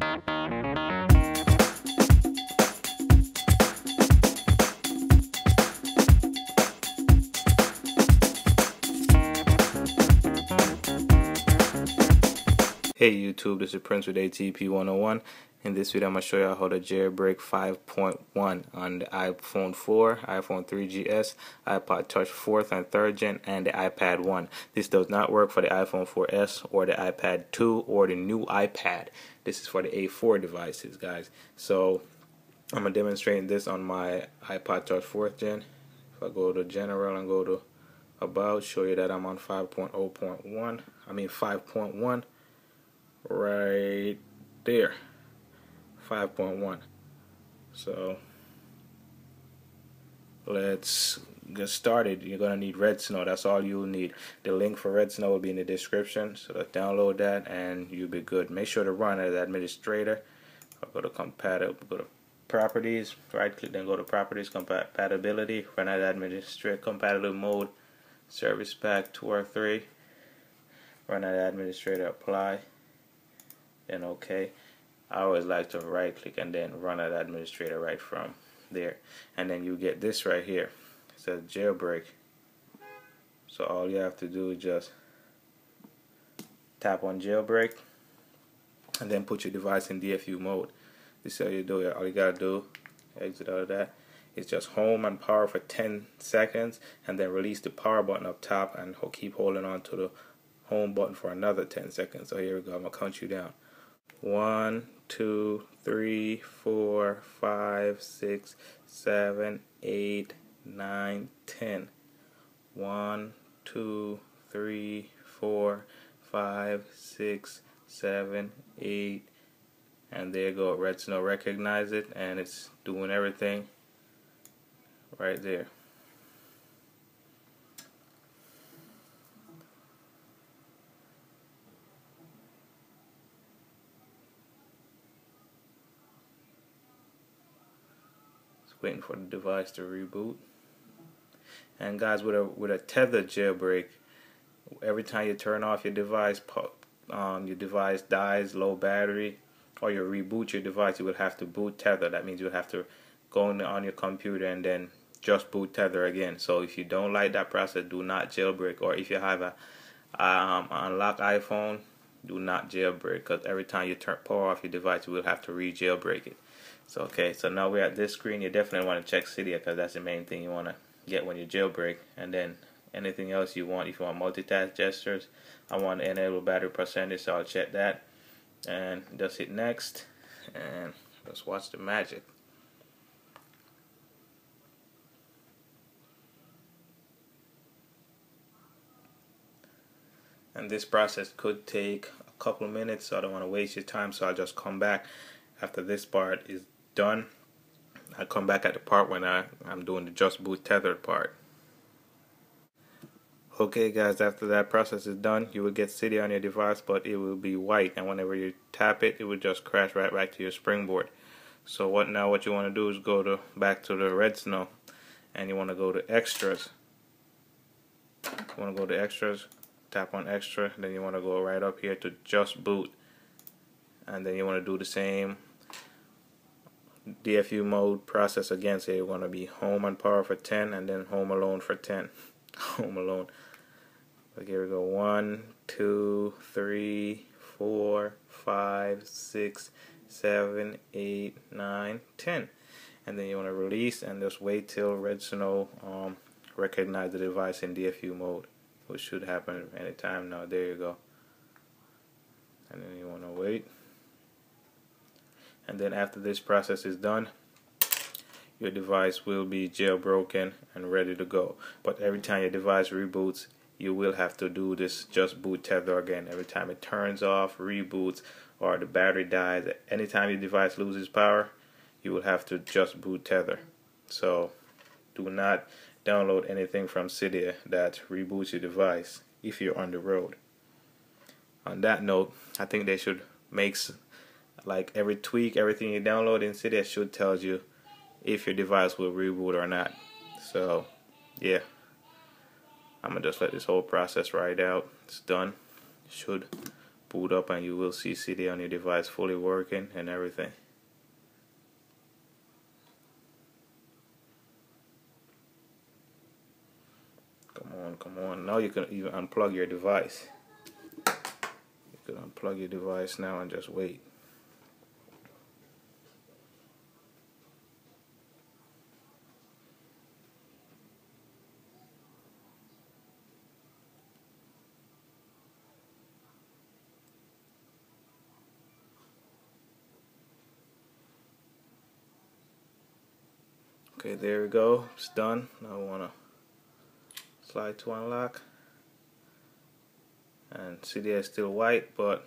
Hey YouTube, this is Prince with ATP 101. In this video, I'm going to show you how to jailbreak 5.1 on the iPhone 4, iPhone 3GS, iPod Touch 4th and 3rd gen, and the iPad 1. This does not work for the iPhone 4S or the iPad 2 or the new iPad. This is for the A4 devices, guys. So, I'm going to demonstrate this on my iPod Touch 4th gen. If I go to General and go to About, show you that I'm on 5.0.1, I mean 5.1 right there 5.1 so let's get started. You're gonna need Redsn0w that's all you'll need. The link for Redsn0w will be in the description. So let's download that and you'll be good. Make sure to run as administrator. I'll go to compatible go to properties right click then go to properties compatibility run as administrator compatible mode service pack 2 or 3 run as administrator apply then OK. I always like to right click and then run as administrator right from there. And then you get this right here. It says jailbreak. So all you have to do is just tap on jailbreak and then put your device in DFU mode. This is how you do it. All you gotta do, exit out of that, is just home and power for 10 seconds and then release the power button up top and keep holding on to the home button for another 10 seconds. So here we go, I'm gonna count you down. One, two, three, four, five, six, seven, eight, nine, ten. One, two, three, four, five, six, seven, eight, and there you go. Redsn0w recognize it, and it's doing everything right there. Waiting for the device to reboot. And guys, with a with a tether jailbreak, every time you turn off your device, um, your device dies, low battery, or you reboot your device, you will have to boot tether. That means you have to go on, on your computer and then just boot tether again. So if you don't like that process, do not jailbreak. Or if you have a um, unlocked iPhone, do not jailbreak because every time you turn power off your device, you will have to re-jailbreak it. So okay, so now we're at this screen. You definitely want to check Cydia because that's the main thing you want to get when you jailbreak. And then anything else you want, if you want multitask gestures, I want to enable battery percentage, so I'll check that. And just hit next, and let's watch the magic. And this process could take a couple minutes, so I don't want to waste your time. So I'll just come back after this part is done, I come back at the part when I, I'm doing the just boot tethered part. Okay guys, after that process is done, you will get Cydia on your device, but it will be white, and whenever you tap it, it will just crash right back to your springboard. So what now? What you want to do is go to back to the Redsn0w, and you want to go to Extras. You want to go to Extras, tap on Extra, then you want to go right up here to Just Boot, and then you want to do the same DFU mode process again. So you want to be home and power for 10 and then home alone for 10. home alone. Okay, here we go. One, two, three, four, five, six, seven, eight, nine, ten. And then you want to release and just wait till Redsn0w um, recognize the device in DFU mode, which should happen anytime now. There you go. And then you want to wait and then after this process is done your device will be jailbroken and ready to go. But every time your device reboots you will have to do this just boot tether again. Every time it turns off reboots or the battery dies anytime your device loses power you will have to just boot tether. So do not download anything from Cydia that reboots your device if you're on the road. On that note I think they should make like every tweak, everything you download in Cydia should tells you if your device will reboot or not. So, yeah. I'm gonna just let this whole process ride out. It's done. It should boot up and you will see Cydia on your device fully working and everything. Come on, come on. Now you can even unplug your device. You can unplug your device now and just wait. Okay, there we go. It's done. Now I want to slide to unlock. And see they're still white, but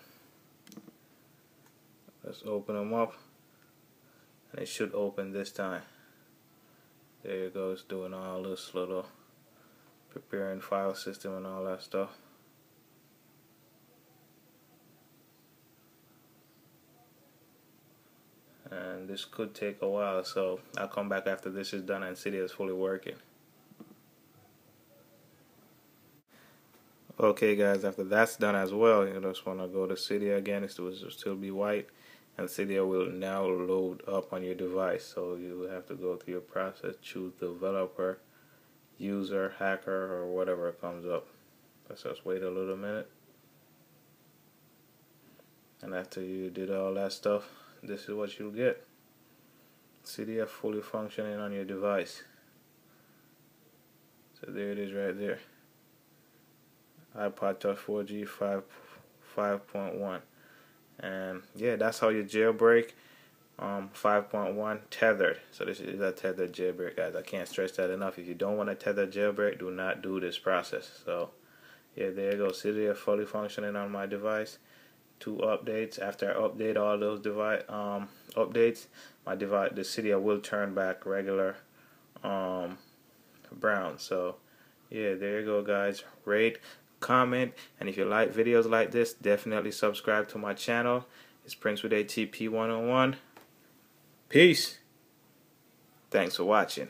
let's open them up. And it should open this time. There it goes, doing all this little preparing file system and all that stuff. And this could take a while so I'll come back after this is done and Cydia is fully working. Okay guys after that's done as well you just want to go to Cydia again it will still be white and Cydia will now load up on your device so you have to go through your process choose developer user hacker or whatever comes up. Let's just wait a little minute. And after you did all that stuff this is what you'll get. Cydia fully functioning on your device. So there it is right there. iPod Touch 4G 5 5.1 and yeah that's how you jailbreak um, 5.1 tethered. So this is a tethered jailbreak guys. I can't stress that enough. If you don't want a tethered jailbreak do not do this process. So yeah there you go Cydia fully functioning on my device two updates. After I update all those device um, updates, my device the Cydia I will turn back regular um, brown. So yeah, there you go, guys. Rate, comment, and if you like videos like this, definitely subscribe to my channel. It's Prince with ATP 101. Peace. Thanks for watching.